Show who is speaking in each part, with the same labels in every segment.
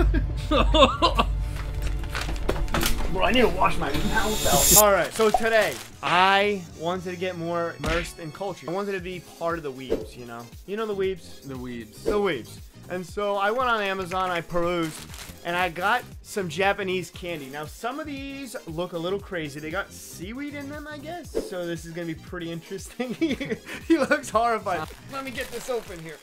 Speaker 1: Bro, I need to wash my mouth out. All right, so today, I wanted to get more immersed in culture. I wanted to be part of the weebs, you know? You know the weebs? The weebs. The weebs. And so I went on Amazon, I perused, and I got some Japanese candy. Now, some of these look a little crazy. They got seaweed in them, I guess. So this is going to be pretty interesting. he looks horrified. Let me get this open here.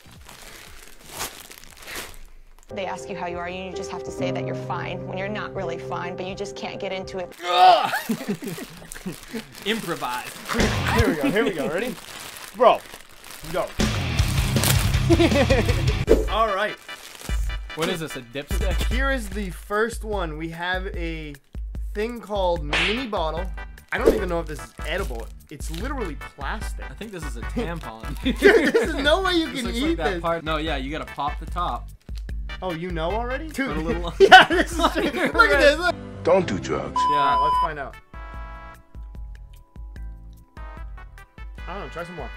Speaker 1: They ask you how you are, and you just have to say that you're fine when you're not really fine, but you just can't get into it. Improvise. Here we go, here we go. Ready? Bro, go. All right. What is this, a dipstick? Here is the first one. We have a thing called mini bottle. I don't even know if this is edible. It's literally plastic. I think this is a tampon. There's no way you this can eat like this. Part. No, yeah, you gotta pop the top. Oh, you know already? Dude. a little... yeah, this is Look at this. Look. Don't do drugs. Yeah, right, let's find out. I don't know. Try some more.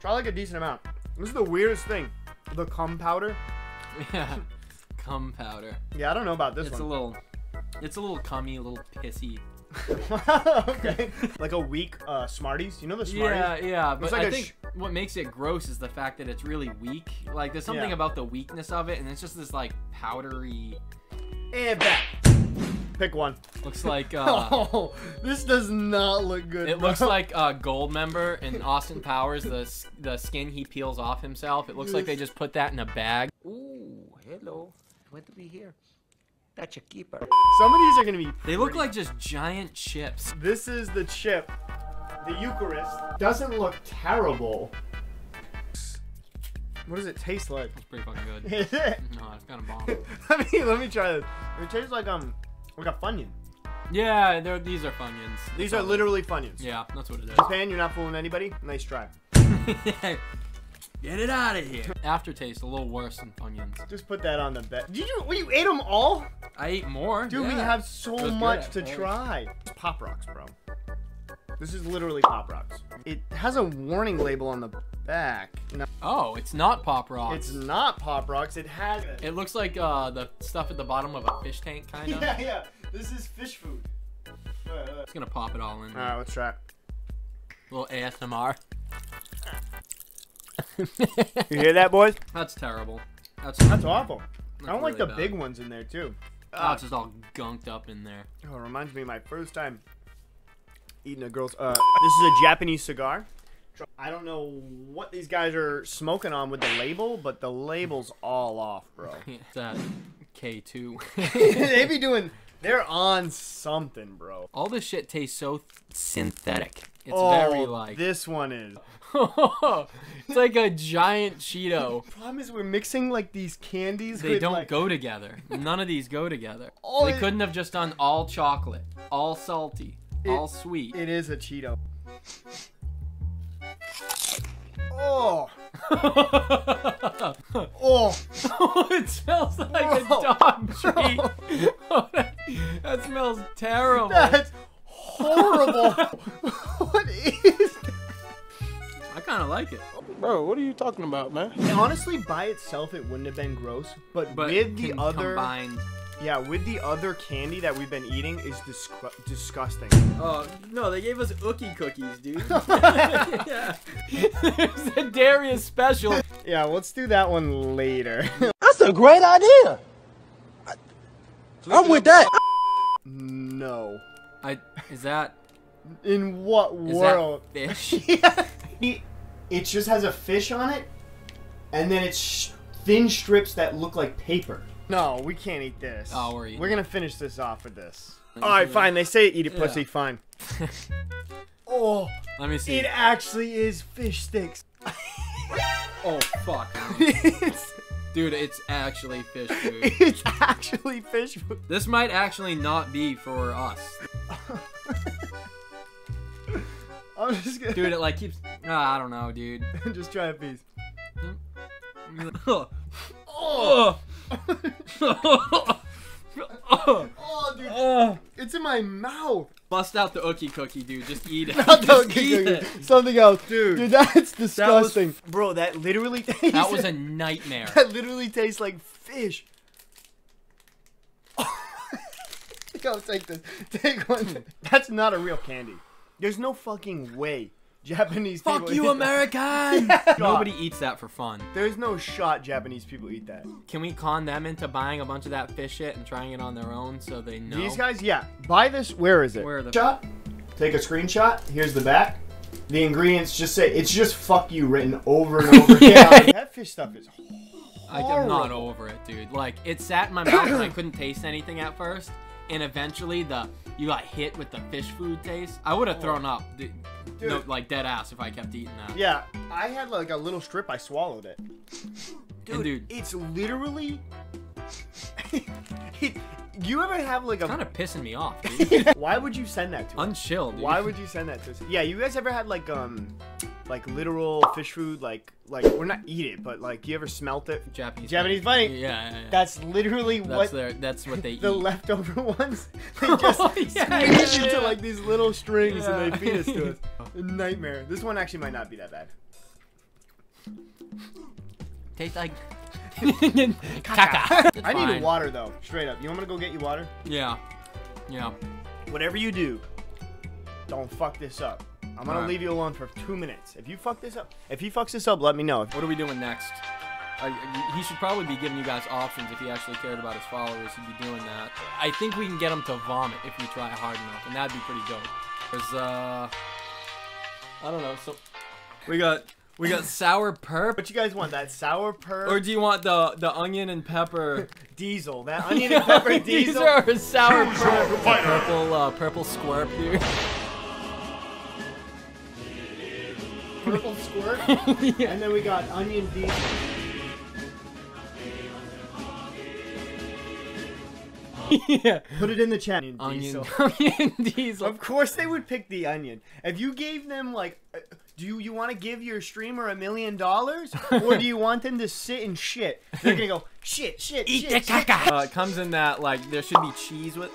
Speaker 1: Try like a decent amount. This is the weirdest thing. The cum powder. Yeah, cum powder. Yeah, I don't know about this it's one. It's a little, it's a little cummy, a little pissy. okay, like a weak uh, Smarties. You know the Smarties? Yeah, yeah. But like I think what makes it gross is the fact that it's really weak. Like there's something yeah. about the weakness of it, and it's just this like powdery. And eh, back. Pick one. Looks like. Uh, oh, this does not look good. It bro. looks like a Goldmember in Austin Powers, the the skin he peels off himself. It looks yes. like they just put that in a bag. Ooh, hello. Glad to be here. That's a keeper. Some of these are gonna be. They look like just giant chips. This is the chip the Eucharist doesn't look terrible. What does it taste like? It's pretty fucking good. No, it's kind of bomb. let me let me try this. It tastes like um like a funyun. Yeah, they're, these are funyuns. These are literally funyuns. Yeah, that's what it is. Japan, you're not fooling anybody. Nice try. Get it out of here. Aftertaste, a little worse than funyuns. Just put that on the bed. Did you? You ate them all? I ate more. Dude, yeah. we have so much to try. It's pop rocks, bro. This is literally Pop Rocks. It has a warning label on the back. No. Oh, it's not Pop Rocks. It's not Pop Rocks. It has. It looks like uh, the stuff at the bottom of a fish tank, kind of. yeah, yeah. This is fish food. It's gonna pop it all in. All right, let's try. It. little ASMR. you hear that, boys? That's terrible. That's that's awful. That's I don't really like the bad. big ones in there too. Oh, it's just all gunked up in there. Oh, it reminds me of my first time eating a girl's. Uh, this is a Japanese cigar. I don't know what these guys are smoking on with the label, but the label's all off, bro. it's that K2. they be doing. They're on something, bro. All this shit tastes so synthetic. It's oh, very like this one is. it's like a giant Cheeto. The problem is we're mixing like these candies. They with, don't like... go together. None of these go together. All oh, they couldn't have just done all chocolate, all salty, it, all sweet. It is a Cheeto. Oh. oh. it smells like a oh. dog treat. Oh, that, that, smells terrible. That's horrible. what is that? I kind of like it. Bro, what are you talking about, man? And honestly, by itself, it wouldn't have been gross, but, but with the other combined yeah, with the other candy that we've been eating is dis- disgusting. Oh, no, they gave us ookie cookies, dude. yeah. There's a Darius special. Yeah, let's do that one later. That's a great idea. I, am with that. No. I is that in what is world? fish. yeah. It just has a fish on it, and then it's thin strips that look like paper. No, we can't eat this. Oh, we're eating. We're gonna finish this off with this. All right, fine. They say eat it, pussy. Yeah. Fine. oh. Let me see. It actually is fish sticks. oh fuck. it's, Dude, it's actually fish food. It's actually fish food. This might actually not be for us. I'm just gonna... Dude, it like keeps... Oh, I don't know, dude. just try a piece. oh. oh oh, dude. Oh. It's in my mouth. Bust out the ookie cookie, dude. Just eat it. Not the ookie cookie. Something else. Dude. Dude, that's disgusting. That was, bro, that literally tastes... That was a nightmare. That literally tastes like fish. Go take this. Take one. That's not a real candy. There's no fucking way. Japanese Fuck you, Americans! yeah. Nobody eats that for fun. There's no shot Japanese people eat that. Can we con them into buying a bunch of that fish shit and trying it on their own so they know? These guys, yeah. Buy this. Where is it? Where the shot? Take a screenshot. Here's the back. The ingredients just say it's just "fuck you" written over and over again. yeah. that fish stuff is.
Speaker 2: Horrible. I'm not
Speaker 1: over it, dude. Like it sat in my mouth and I couldn't taste anything at first and eventually the you got hit with the fish food taste. I would have oh. thrown up, dude, dude. No, like dead ass, if I kept eating that. Yeah, I had like a little strip. I swallowed it. Dude, and dude. it's literally. you ever have like a kind of pissing me off? Why would you send that to? Unchilled. Why would you send that to? Us? Yeah, you guys ever had like um like literal fish food, like like we're not eat it, but like you ever smelt it? Japanese Japanese fighting. Yeah, yeah, yeah. That's literally that's what their, that's what they the eat. leftover ones. They just oh, yeah, squeeze yeah, into like these little strings and they feed us to us. Nightmare. This one actually might not be that bad. Tastes like caca. I need water though, straight up. You want me to go get you water? Yeah. Yeah. Whatever you do, don't fuck this up. I'm gonna right. leave you alone for two minutes. If you fuck this up, if he fucks this up, let me know. What are we doing next? Uh, he should probably be giving you guys options if he actually cared about his followers. He'd be doing that. I think we can get him to vomit if we try hard enough, and that'd be pretty dope. Cause uh, I don't know. So we got we got sour perp. What you guys want? That sour perp? Or do you want the the onion and pepper diesel? That onion and pepper diesel. These are sour perp. Purple uh, purple squirt here. purple squirt. yeah. And then we got onion diesel. yeah. Put it in the chat. Onion, onion, diesel. onion diesel. Of course they would pick the onion. If you gave them like, uh, do you, you want to give your streamer a million dollars, or do you want them to sit and shit? They're gonna go shit, shit, eat shit, the caca. Uh, it comes in that like there should be cheese with.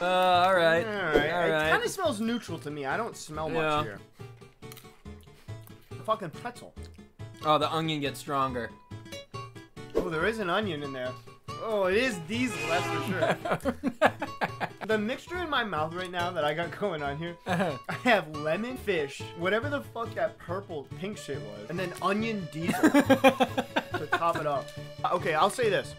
Speaker 1: Uh, all right. All right. All right. It kind of smells neutral to me. I don't smell yeah. much here fucking pretzel. Oh, the onion gets stronger. Oh, there is an onion in there. Oh, it is diesel, that's for sure. the mixture in my mouth right now that I got going on here, uh -huh. I have lemon fish, whatever the fuck that purple pink shit was, and then onion diesel to top it off. Uh, okay, I'll say this.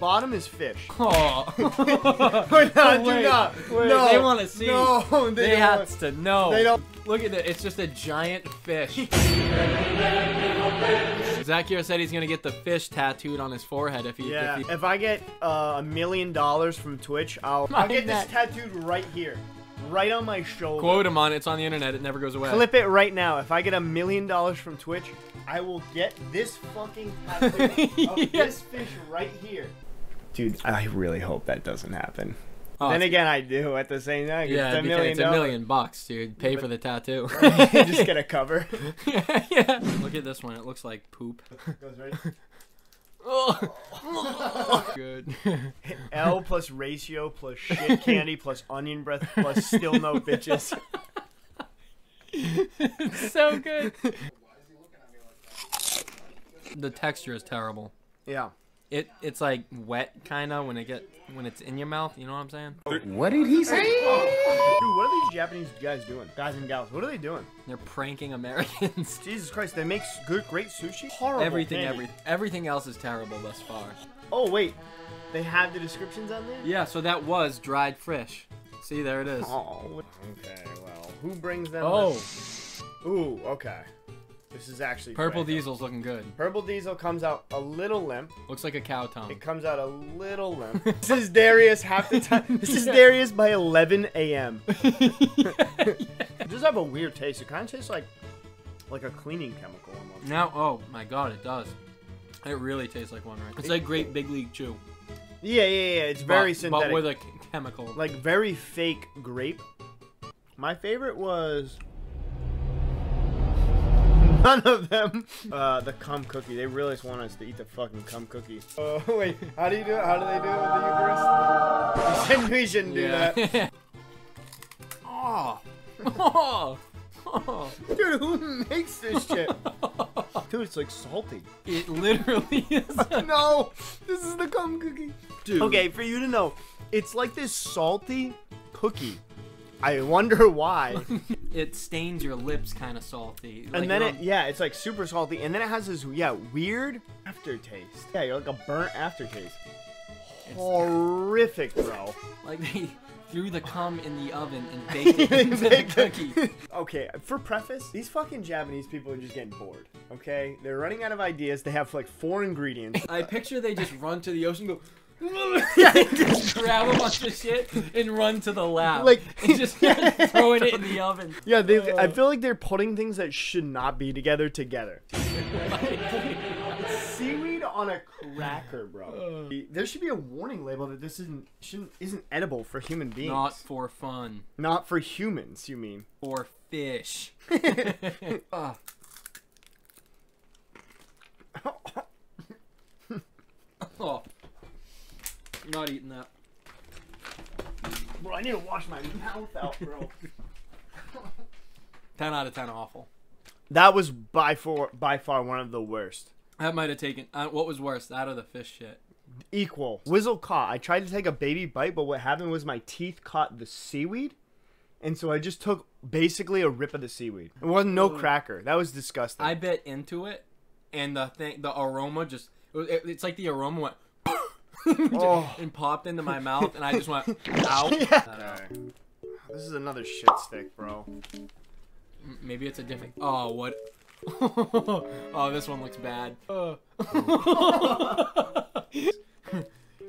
Speaker 1: Bottom is fish. Oh. no, oh, wait, do not. Wait, no, they want to see. No, they, they have to know. They don't. Look at it. It's just a giant fish. Zachary said he's gonna get the fish tattooed on his forehead if he. Yeah. If, he... if I get uh, a million dollars from Twitch, I'll, I'll get this tattooed right here, right on my shoulder. Quote him on it. It's on the internet. It never goes away. Clip it right now. If I get a million dollars from Twitch, I will get this fucking tattoo of yeah. this fish right here. Dude, I really hope that doesn't happen. Oh, then again, I do at the same time. Yeah, it's a million. It's a million bucks, dude. Pay for the tattoo. just get a cover. yeah, yeah. Look at this one. It looks like poop. Goes right. Oh. Good. L plus ratio plus shit candy plus onion breath plus still no bitches. it's so good. The texture is terrible. Yeah it it's like wet kind of when it get when it's in your mouth. You know what I'm saying? What did he say? Dude, what are these Japanese guys doing? Guys and gals, what are they doing? They're pranking Americans. Jesus Christ, they make good, great sushi. Horrible. Everything, every, everything else is terrible thus far. Oh wait, they have the descriptions on there. Yeah, so that was dried fish. See, there it is. Oh. Okay, well, who brings them? Oh. Ooh, okay. This is actually purple diesel's looking good. Purple diesel comes out a little limp. Looks like a cow tongue. It comes out a little limp. this is Darius half the time. This is Darius by 11 a.m. yeah, yeah. It does have a weird taste. It kind of tastes like like a cleaning chemical almost. Now, oh my god, it does. It really tastes like one right. It's it, like Grape Big League Chew. Yeah, yeah, yeah. It's very but, synthetic, but with a chemical. Like very fake grape. My favorite was none of them. Uh, the cum cookie. They really just want us to eat the fucking cum cookie. Oh, wait. How do you do it? How do they do it with the Eucharist? we shouldn't yeah. do that. oh. oh. Oh. Dude, who makes this shit? Dude, it's like salty. It literally is. no, this is the cum cookie. Dude. Okay, for you to know, it's like this salty cookie I wonder why. it stains your lips kind of salty. And then it, yeah, it's like super salty. And then it has this, yeah, weird aftertaste. Yeah, you're like a burnt aftertaste. It's horrific, bro. Like they threw the cum in the oven and baked it into the cookie. Okay, for preface, these fucking Japanese people are just getting bored. Okay, they're running out of ideas. They have like four ingredients. I picture they just run to the ocean, go yeah, just grab a bunch of shit and run to the lab. Like and just throwing it in the oven. Yeah, they, uh, I feel like they're putting things that should not be together together. Seaweed on a cracker, bro. Uh, there should be a warning label that this isn't shouldn't isn't edible for human beings. Not for fun. Not for humans, you mean? For fish. uh. oh. Not eating that. Bro, I need to wash my mouth out, bro. 10 out of 10 awful. That was by far, by far one of the worst. That might have taken. Uh, what was worse, that or the fish shit? Equal. Whistle caught. I tried to take a baby bite, but what happened was my teeth caught the seaweed. And so I just took basically a rip of the seaweed. It wasn't no cracker. That was disgusting. I bit into it, and the thing, the aroma just. It, it's like the aroma went oh. and popped into my mouth, and I just went out. Yeah. Okay. This is another shit stick, bro. M maybe it's a different. Oh, what? oh, this one looks bad. Uh.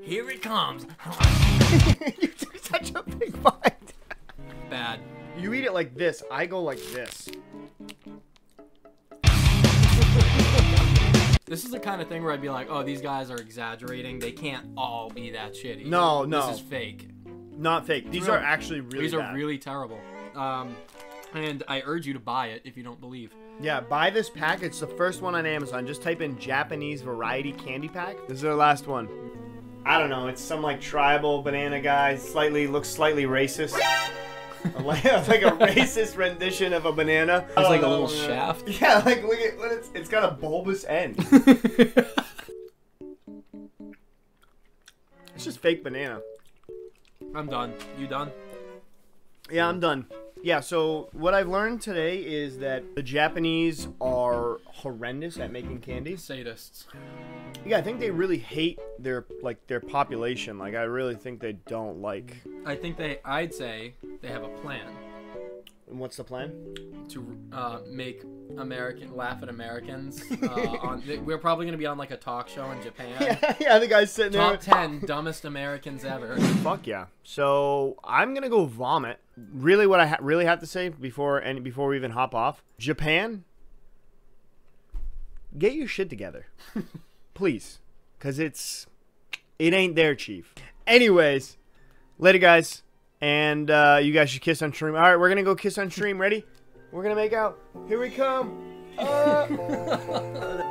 Speaker 1: Here it comes. you took such a big bite. Bad. You eat it like this. I go like this. This is the kind of thing where I'd be like, oh, these guys are exaggerating. They can't all be that shitty. No, no. This is fake. Not fake. These are actually really These bad. are really terrible. Um, and I urge you to buy it if you don't believe. Yeah, buy this pack. It's the first one on Amazon. Just type in Japanese variety candy pack. This is our last one. I don't know. It's some like tribal banana guy. Slightly looks slightly racist. like, like a racist rendition of a banana. It's like a oh, little shaft. Yeah, like look at it. it's, it's got a bulbous end. it's just fake banana. I'm done. You done? Yeah, I'm done. Yeah, so what I've learned today is that the Japanese are horrendous at making candy. Sadists. Yeah, I think they really hate their like their population. Like I really think they don't like. I think they I'd say they have a plan. And what's the plan? To uh, make American laugh at Americans. Uh, on, we're probably going to be on like a talk show in Japan. yeah, yeah, the guy's sitting Top there. Top ten dumbest Americans ever. Fuck yeah! So I'm gonna go vomit. Really, what I ha- really have to say before and before we even hop off, Japan, get your shit together, please, because it's it ain't there, chief. Anyways, later, guys. And uh, you guys should kiss on stream. All right, we're gonna go kiss on stream. Ready? We're gonna make out. Here we come. Uh.